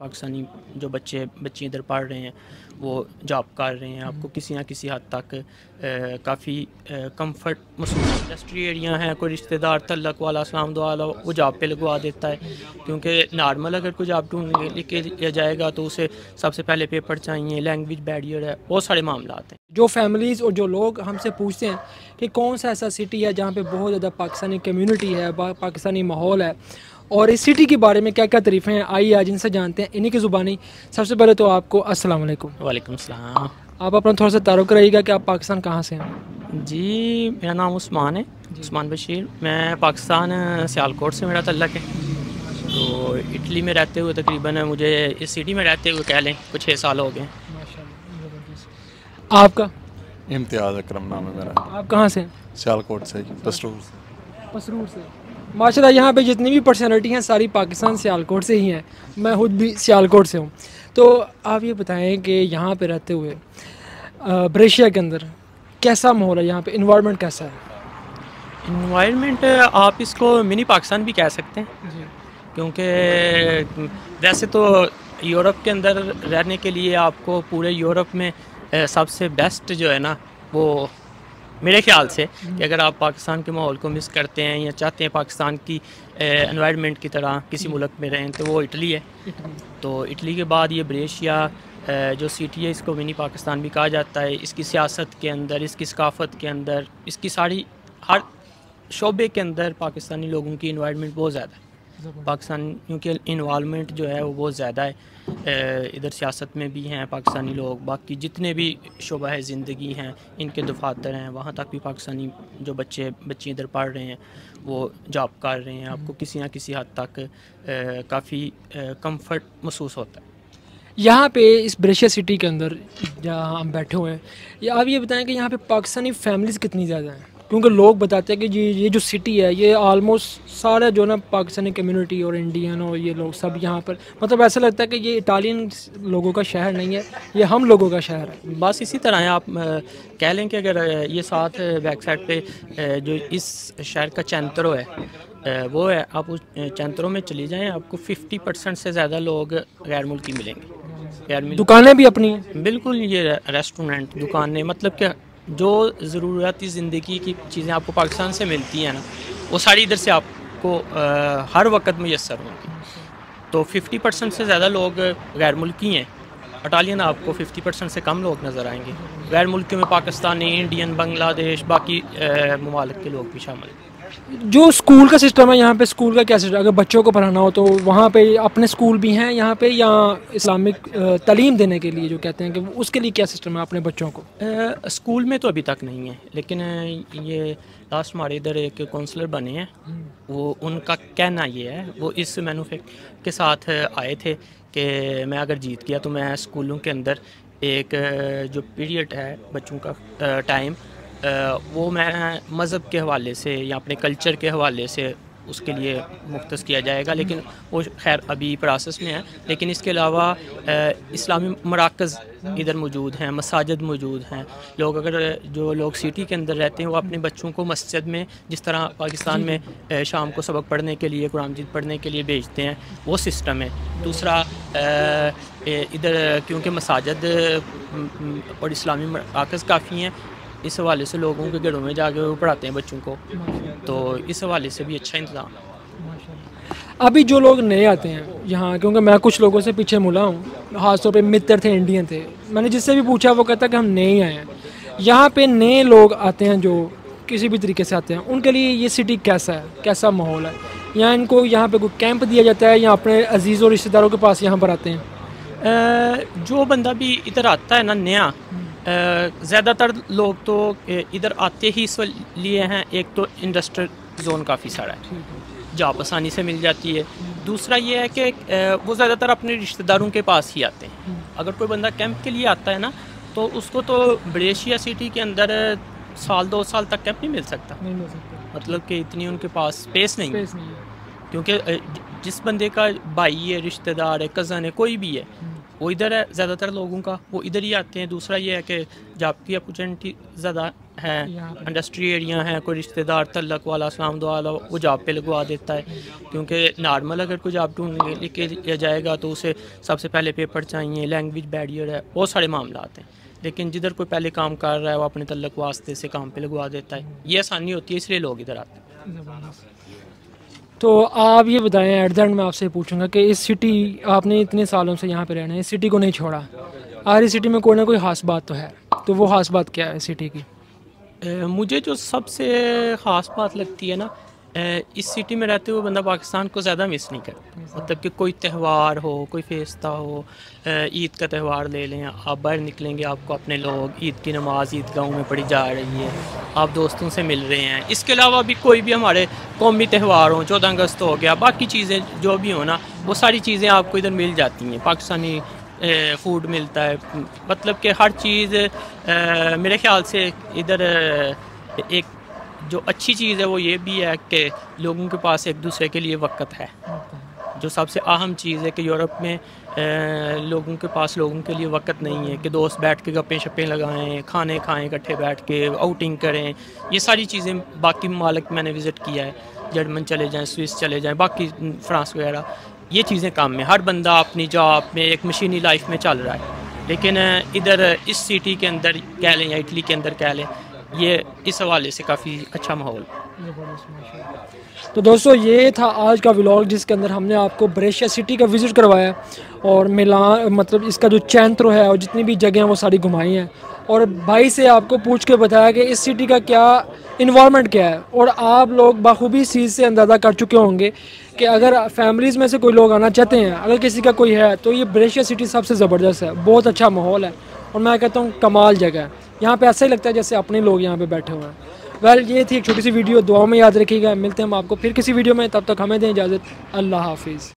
पाकिस्तानी जो बच्चे बच्चे इधर पढ़ रहे हैं, वो जॉब कर रहे हैं। आपको किसी ना किसी हद तक काफ़ी कंफर्ट महसूस इंडस्ट्री एरिया हैं, कोई रिश्तेदार तलक वाला, सलाम वाला, वो जॉब पे लगवा देता है। क्योंकि नॉर्मल अगर कोई जॉब ढूंढ लेके लिया जाएगा तो उसे सबसे पहले पेपर चाहिए लैंग्वेज बैरियर है, बहुत सारे मामला हैं। जो फैमिलीज़ और जो लोग हमसे पूछते हैं कि कौन सा ऐसा सिटी है जहाँ पर बहुत ज़्यादा पाकिस्तानी कम्यूनिटी है पाकिस्तानी माहौल है और इस सिटी के बारे में क्या क्या तारीफ़ें हैं आइए आज इनसे जानते हैं। इन्हीं की ज़ुबानी। सबसे पहले तो आपको अस्सलाम वालेकुम। वालेकुम सलाम। आप अपना थोड़ा सा तारुक कराइएगा कि आप पाकिस्तान कहाँ से हैं? जी मेरा नाम उस्मान है उस्मान बशीर। मैं पाकिस्तान सियालकोट से मेरा तल्लक है। तो इटली में रहते हुए तकरीबन मुझे इस सिटी में रहते हुए कह लें कुछ छः साल हो गए। आपका? इम्तियाज़ अक्रम नाम है मेरा। आप कहाँ से सियालकोट से पसरूर से। पसरूर से। माशाल्लाह यहाँ पे जितनी भी पर्सनैलिटी हैं सारी पाकिस्तान सियालकोट से ही हैं। मैं खुद भी सियालकोट से हूँ। तो आप ये बताएँ कि यहाँ पे रहते हुए ब्रेशिया के अंदर कैसा माहौल है? यहाँ पे इन्वायरमेंट कैसा है? इन्वायरमेंट आप इसको मिनी पाकिस्तान भी कह सकते हैं। क्योंकि वैसे तो यूरोप के अंदर रहने के लिए आपको पूरे यूरोप में सबसे बेस्ट जो है ना वो मेरे ख्याल से कि अगर आप पाकिस्तान के माहौल को मिस करते हैं या चाहते हैं पाकिस्तान की एनवायरनमेंट की तरह किसी मुल्क में रहें तो वो इटली है। तो इटली के बाद ये ब्रेशिया जो सिटी है इसको मिनी पाकिस्तान भी कहा जाता है। इसकी सियासत के अंदर इसकी सकाफ़त के अंदर इसकी सारी हर शोबे के अंदर पाकिस्तानी लोगों की इन्वायरमेंट बहुत ज़्यादा है। पाकिस्तानियों के इन्वॉलमेंट जो है वो बहुत ज़्यादा है। इधर सियासत में भी हैं पाकिस्तानी लोग, बाकी जितने भी शोबा है, ज़िंदगी हैं, इनके दफातर हैं, वहाँ तक भी पाकिस्तानी जो बच्चे बच्चे इधर पढ़ रहे हैं, वो जॉब कर रहे हैं। आपको किसी ना किसी हद तक काफ़ी कंफर्ट महसूस होता है। यहाँ पे इस ब्रेशिया सिटी के अंदर जहाँ हम बैठे हुए हैं आप ये बताएँ कि यहाँ पे पाकिस्तानी फैमिलीज़ कितनी ज़्यादा हैं? क्योंकि लोग बताते हैं कि जी ये जो सिटी है ये ऑलमोस्ट सारे जो ना पाकिस्तानी कम्युनिटी और इंडियन और ये लोग सब यहाँ पर मतलब ऐसा लगता है कि ये इटालियन लोगों का शहर नहीं है ये हम लोगों का शहर है। बस इसी तरह है आप कह लें कि अगर ये साथ बैक साइड पे जो इस शहर का चैंतरो है वो है आप उस चैंतरों में चली जाएँ आपको फिफ्टी परसेंट से ज़्यादा लोग गैर मुल्की मिलेंगे। गैर दुकानें भी अपनी बिल्कुल ये रेस्टोरेंट दुकानें मतलब क्या जो ज़रूरती ज़िंदगी की चीज़ें आपको पाकिस्तान से मिलती हैं ना वो सारी इधर से आपको आ, हर वक्त मैसर होंगी। तो 50 परसेंट से ज़्यादा लोग गैर मुल्की हैं। अटालियन आपको 50 परसेंट से कम लोग नज़र आएँगे। गैर मुल्कियों में पाकिस्तानी इंडियन बांग्लादेश बाकी ममालिक के लोग भी शामिल हैं। जो स्कूल का सिस्टम है यहाँ पे स्कूल का क्या सिस्टम अगर बच्चों को पढ़ाना हो तो वहाँ पे अपने स्कूल भी हैं यहाँ पे या इस्लामिक तालीम देने के लिए जो कहते हैं कि उसके लिए क्या सिस्टम है अपने बच्चों को? आ, स्कूल में तो अभी तक नहीं है लेकिन ये लास्ट हमारे इधर एक काउंसलर बने हैं। वो उनका कहना ये है वो इस मैनुफैक्ट के साथ आए थे कि मैं अगर जीत गया तो मैं स्कूलों के अंदर एक जो पीरियड है बच्चों का टाइम वो मैं मज़हब के हवाले से या अपने कल्चर के हवाले से उसके लिए मुख्त किया जाएगा, लेकिन वो खैर अभी प्रोसेस में है। लेकिन इसके अलावा इस्लामी मराकज़ इधर मौजूद हैं, मसाजद मौजूद हैं। लोग अगर जो लोग सिटी के अंदर रहते हैं, वो अपने बच्चों को मस्जिद में, जिस तरह पाकिस्तान में शाम को सबक पढ़ने के लिए, कुरान मजीद पढ़ने के लिए भेजते हैं, वो सिस्टम है। दूसरा इधर क्योंकि मसाजद और इस्लामी मराकज़ काफ़ी हैं इस हवाले से लोगों के घरों में जाके वो पढ़ाते हैं बच्चों को। तो इस हवाले से भी अच्छा इंतज़ाम। अभी जो लोग नए आते हैं यहाँ क्योंकि मैं कुछ लोगों से पीछे मुला हूँ खासतौर पे मित्र थे इंडियन थे। मैंने जिससे भी पूछा वो कहता कि हम नए आए हैं। यहाँ पे नए लोग आते हैं जो किसी भी तरीके से आते हैं। उनके लिए ये सिटी कैसा है? कैसा माहौल है? या इनको यहाँ पे कोई कैंप दिया जाता है या अपने अज़ीज़ और रिश्तेदारों के पास यहाँ पर आते हैं? जो बंदा भी इधर आता है ना नया ज़्यादातर लोग तो इधर आते ही इस लिए हैं। एक तो इंडस्ट्रियल जोन काफ़ी सारा है जॉब आसानी से मिल जाती है। दूसरा ये है कि वो ज़्यादातर अपने रिश्तेदारों के पास ही आते हैं। अगर कोई बंदा कैंप के लिए आता है ना तो उसको तो ब्रेशिया सिटी के अंदर साल दो साल तक कैंप नहीं मिल सकता। नहीं मिल सकता। मतलब कि इतनी उनके पास स्पेस नहीं है। क्योंकि जिस बंदे का भाई है रिश्तेदार है कज़न है कोई भी है वो इधर है ज़्यादातर लोगों का। वो इधर ही आते हैं। दूसरा ये है कि जॉब की अपॉर्चुनिटी ज़्यादा है। इंडस्ट्री एरिया है कोई रिश्तेदार तलक वाला सलाम वाला वो जॉब पे लगवा देता है। क्योंकि नॉर्मल अगर कोई जॉब ढूंढ लेके जाएगा तो उसे सबसे पहले पेपर चाहिए लैंग्वेज बैरियर है बहुत सारे मामला आते हैं। लेकिन जिधर कोई पहले काम कर रहा है वो अपने तलक वास्ते से काम पे लगवा देता है। ये आसानी होती है इसलिए लोग इधर आते हैं। तो आप ये बताएँ एट द एंड मैं आपसे पूछूँगा कि इस सिटी आपने इतने सालों से यहाँ पे रहना है, इस सिटी को नहीं छोड़ा। हर इस सिटी में कोई ना कोई खास बात तो है। तो वो खास बात क्या है सिटी की? मुझे जो सबसे ख़ास बात लगती है ना इस सिटी में रहते हुए बंदा पाकिस्तान को ज़्यादा मिस नहीं करता। मतलब कि कोई त्यौहार हो, कोई फेस्ता हो ईद का त्यौहार ले लें, आप बाहर निकलेंगे, आपको अपने लोग ईद की नमाज़ ईद गाँव में पढ़ी जा रही है, आप दोस्तों से मिल रहे हैं। इसके अलावा भी कोई भी हमारे कौमी त्यौहार हों, चौदह अगस्त हो गया, बाकी चीज़ें जो भी हो ना, वो सारी चीज़ें आपको इधर मिल जाती हैं। पाकिस्तानी फ़ूड मिलता है मतलब कि हर चीज़ मेरे ख्याल से इधर एक जो अच्छी चीज़ है वो ये भी है कि लोगों के पास एक दूसरे के लिए वक्त है। जो सबसे अहम चीज़ है कि यूरोप में ए, लोगों के पास लोगों के लिए वक्त नहीं है कि दोस्त बैठ के गप्पे शप्पे लगाएँ खाने खाएँ इकट्ठे बैठ के आउटिंग करें। ये सारी चीज़ें बाकी ममालिक मैंने विज़िट किया है जर्मन चले जाएँ स्विस चले जाएँ बाकी फ्रांस वगैरह। ये चीज़ें काम में हर बंदा अपनी जॉब में एक मशीनी लाइफ में चल रहा है। लेकिन इधर इस सिटी के अंदर कह लें या इटली के अंदर कह लें ये इस हवाले से काफ़ी अच्छा माहौल। तो दोस्तों, ये था आज का व्लॉग जिसके अंदर हमने आपको ब्रेशिया सिटी का विज़िट करवाया और मिलान मतलब इसका जो चैंत्र है और जितनी भी जगह हैं वो सारी घुमाई हैं। और भाई से आपको पूछ के बताया कि इस सिटी का क्या इन्वामेंट क्या है? और आप लोग बखूबी इस चीज़ से अंदाज़ा कर चुके होंगे कि अगर फैमिलीज़ में से कोई लोग आना चाहते हैं, अगर किसी का कोई है तो ये ब्रेशिया सिटी सबसे ज़बरदस्त है। बहुत अच्छा माहौल है। और मैं कहता हूँ, कमाल जगह है। यहाँ पे ऐसा ही लगता है जैसे अपने लोग यहाँ पे बैठे हुए हैं। वेल ये थी एक छोटी सी वीडियो दुआ में याद रखिएगा। मिलते हैं हम आपको फिर किसी वीडियो में। तब तक हमें दें इजाज़त। अल्लाह हाफिज़।